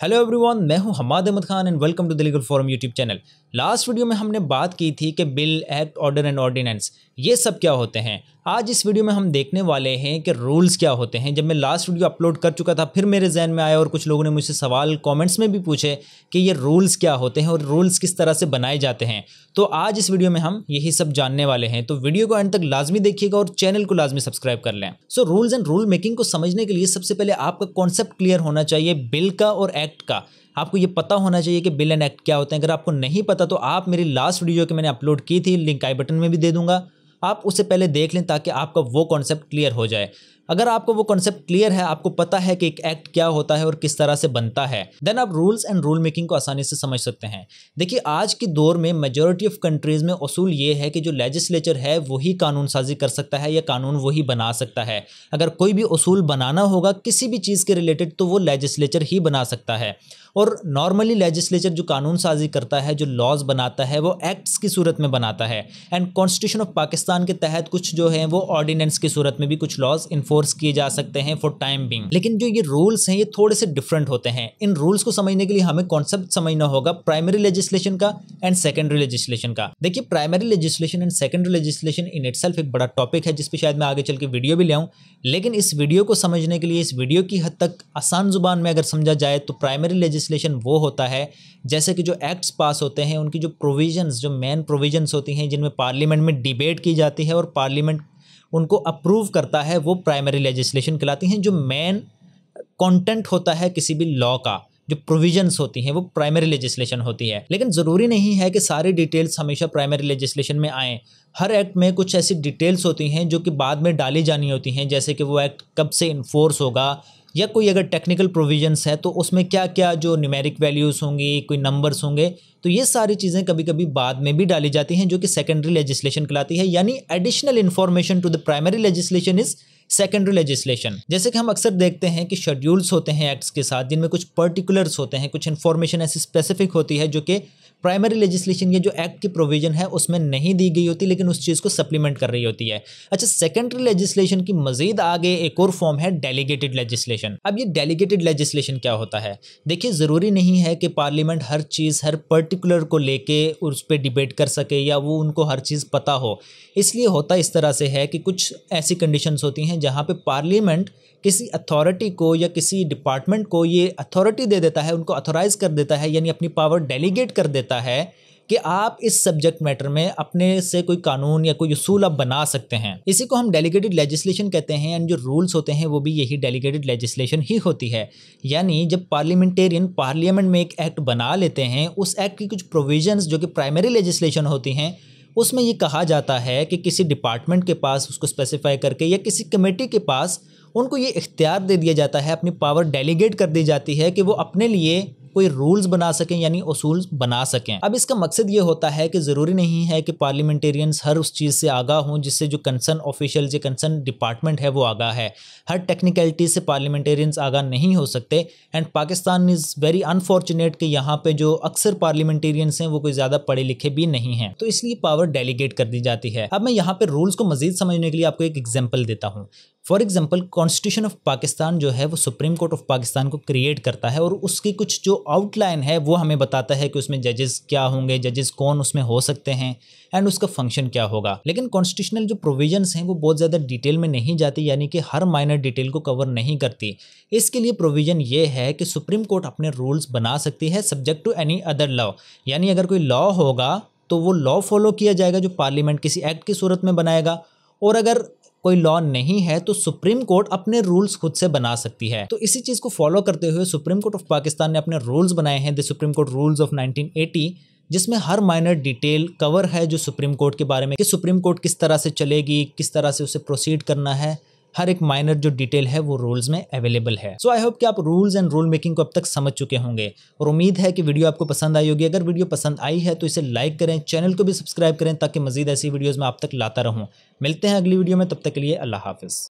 Hello everyone मैं हूँ Hamad Ahmad Khan and welcome to the legal forum YouTube channel last video में हमने बात की थी कि bill act order and ordinance ये सब क्या होते हैं? आज इस वीडियो में हम देखने वाले हैं कि रूल्स क्या होते हैं। जब मैं लास्ट वीडियो अपलोड कर चुका था, फिर मेरे जहन में आया और कुछ लोगों ने मुझसे सवाल कमेंट्स में भी पूछे कि ये रूल्स क्या होते हैं और रूल्स किस तरह से बनाए जाते हैं। तो आज इस वीडियो में हम यही सब जानने वाले हैं। तो वीडियो को एंड तक लाजमी देखिएगा और चैनल को लाजमी सब्सक्राइब कर लें। So rules and rule making को समझने के लिए सबसे पहले आपका कॉन्सेप्ट क्लियर होना चाहिए बिल का और एक्ट का। आपको ये पता होना चाहिए कि बिल एंड एक्ट क्या होते हैं। अगर आपको नहीं पता तो आप मेरी लास्ट वीडियो के मैंने अपलोड की थी लिंक आई बटन में भी दे दूँगा। आप उससे पहले देख लें ताकि आपका वो कॉन्सेप्ट क्लियर हो जाए। अगर आपको वो कॉन्सेप्ट क्लियर है, आपको पता है कि एक एक्ट क्या होता है और किस तरह से बनता है देन आप रूल्स एंड रूल मेकिंग को आसानी से समझ सकते हैं। देखिए, आज के दौर में मेजोरिटी ऑफ़ कंट्रीज़ में असूल ये है कि जो लेजिस्लेचर है, वही कानून साजी कर सकता है या कानून वही बना सकता है। अगर कोई भी असूल बनाना होगा, किसी भी चीज़ के रिलेटेड तो वो लेजिस्लेचर ही बना सकता है। और नॉर्मली लेजिस्लेचर जो कानून साजी करता है, जो लॉज बनाता है, वो एक्ट्स की सूरत में बनाता है। एंड कॉन्स्टिट्यूशन ऑफ़ पाकिस्तान के तहत कुछ जो है, वो ऑर्डिनेंस की सूरत में भी कुछ लॉज इन्फोर्स किए जा सकते हैं फॉर टाइम बिंग लेकिन जो ये रूल्स हैं, ये थोड़े से डिफरेंट होते हैं। इन रूल्स को समझने के लिए हमें कॉन्सेप्ट समझना होगा प्राइमरी लेजिस्लेशन का एंड सेकेंडरी लेजिस्लेशन का। देखिए primary legislation and secondary legislation in it एक बड़ा टॉपिक है जिसपे शायद मैं आगे चल के वीडियो भी ले लेकिन इस वीडियो को समझने के लिए, इस वीडियो की हद तक आसान ज़ुबान में अगर समझा जाए तो प्राइमरी लेजिस्लेशन वो होता है, जैसे कि जो एक्ट्स पास होते हैं, उनकी जो प्रोविजंस जो मेन प्रोविजंस होती हैं, जिनमें पार्लियामेंट में डिबेट की जाती है और पार्लियामेंट उनको अप्रूव करता है, वो प्राइमरी लेजिस्लेशन कहलाती हैं जो मेन कंटेंट होता है किसी भी लॉ का। जो प्रोविजंस होती हैं, वो प्राइमरी लेजिस्लेशन होती है। लेकिन ज़रूरी नहीं है कि सारी डिटेल्स हमेशा प्राइमरी लेजिस्लेशन में आएँ। हर एक्ट में कुछ ऐसी डिटेल्स होती हैं जो कि बाद में डाली जानी होती हैं, जैसे कि वो एक्ट कब से इन्फोर्स होगा, या कोई अगर टेक्निकल प्रोविजंस है तो उसमें क्या क्या जो न्यूमेरिक वैल्यूज़ होंगी, कोई नंबर्स होंगे तो ये सारी चीज़ें कभी कभी बाद में भी डाली जाती हैं, जो कि सेकेंडरी लेजिस्लेशन कहलाती है। यानी additional information to the primary legislation is secondary legislation जैसे कि हम अक्सर देखते हैं कि शेड्यूल्स होते हैं एक्ट्स के साथ, जिनमें कुछ पर्टिकुलर्स होते हैं, कुछ इन्फॉर्मेशन ऐसी स्पेसिफिक होती है जो कि प्राइमरी लेजिस्लेशन ये जो एक्ट की प्रोविज़न है, उसमें नहीं दी गई होती, लेकिन उस चीज़ को सप्लीमेंट कर रही होती है। अच्छा सेकेंडरी लेजिस्लेशन की मजीद आगे एक और फॉर्म है डेलीगेटेड लेजिस्लेशन अब ये डेलीगेटेड लेजिस्लेशन क्या होता है? देखिए, ज़रूरी नहीं है कि पार्लियामेंट हर चीज़, हर पर्टिकुलर को लेके उस पर डिबेट कर सके या वो उनको हर चीज़ पता हो। इसलिए होता इस तरह से है कि कुछ ऐसी कंडीशंस होती हैं जहाँ पे पार्लियामेंट किसी अथॉरिटी को या किसी डिपार्टमेंट को ये अथॉरिटी दे देता है, उनको अथोराइज कर देता है, यानी अपनी पावर डेलीगेट कर देता है कि आप इस सब्जेक्ट मैटर में अपने से कोई कानून या कोई उसूल आप बना सकते हैं। इसी को हम डेलीगेटेड लेजिस्लेशन कहते हैं एंड जो रूल्स होते हैं, वो भी यही डेलीगेटेड लेजिस्लेशन ही होती है। यानी जब पार्लियामेंटेरियन पार्लियामेंट में एक एक्ट बना लेते हैं, उस एक्ट की कुछ प्रोविजंस जो कि प्राइमरी लेजिस्लेशन होती हैं उसमें ये कहा जाता है कि किसी डिपार्टमेंट के पास उसको स्पेसिफाई करके या किसी कमेटी के पास उनको ये इख्तियार दे दिया जाता है, अपनी पावर डेलीगेट कर दी जाती है कि वो अपने लिए कोई रूल्स बना सकें, यानी असूल बना सकें। अब इसका मकसद ये होता है कि ज़रूरी नहीं है कि पार्लियामेंटेरियंस हर उस चीज़ से आगा हों जिससे जो कंसर्न ऑफिशियल या कंसर्न डिपार्टमेंट है वो आगा है। हर टेक्निकलिटी से पार्लियामेंटेरियंस आगा नहीं हो सकते। And Pakistan is very unfortunate कि यहाँ पे जो अक्सर पार्लियामेंटेरियंस हैं, वो कोई ज़्यादा पढ़े लिखे भी नहीं हैं। तो इसलिए पावर डेलीगेट कर दी जाती है। अब मैं यहाँ पे रूल्स को मजीद समझने के लिए आपको एक एग्ज़ाम्पल देता हूँ। For example constitution of Pakistan जो है, वो सुप्रीम कोर्ट ऑफ़ पाकिस्तान को क्रिएट करता है और उसकी कुछ जो आउटलाइन है, वो हमें बताता है कि उसमें जजेस क्या होंगे जजेस कौन उसमें हो सकते हैं एंड उसका फ़ंक्शन क्या होगा। लेकिन कॉन्स्टिट्यूशनल जो प्रोविजंस हैं, वो बहुत ज़्यादा डिटेल में नहीं जाती, यानी कि हर माइनर डिटेल को कवर नहीं करती। इसके लिए प्रोविज़न ये है कि सुप्रीम कोर्ट अपने रूल्स बना सकती है subject to any other law यानी अगर कोई लॉ होगा तो वो लॉ फॉलो किया जाएगा जो पार्लियामेंट किसी एक्ट की सूरत में बनाएगा। और अगर कोई लॉ नहीं है तो सुप्रीम कोर्ट अपने रूल्स खुद से बना सकती है। तो इसी चीज़ को फॉलो करते हुए सुप्रीम कोर्ट ऑफ़ पाकिस्तान ने अपने रूल्स बनाए हैं the Supreme Court rules of 1980 जिसमें हर माइनर डिटेल कवर है जो सुप्रीम कोर्ट के बारे में, कि सुप्रीम कोर्ट किस तरह से चलेगी, किस तरह से उसे प्रोसीड करना है। हर एक माइनर जो डिटेल है, वो रूल्स में अवेलेबल है। सो आई होप कि आप रूल्स एंड रूल मेकिंग को अब तक समझ चुके होंगे। और उम्मीद है कि वीडियो आपको पसंद आई होगी। अगर वीडियो पसंद आई है तो इसे लाइक करें चैनल को भी सब्सक्राइब करें, ताकि मजीद ऐसी वीडियोज़ में आप तक लाता रहूँ। मिलते हैं अगली वीडियो में, तब तक के लिए अल्लाह हाफिज़।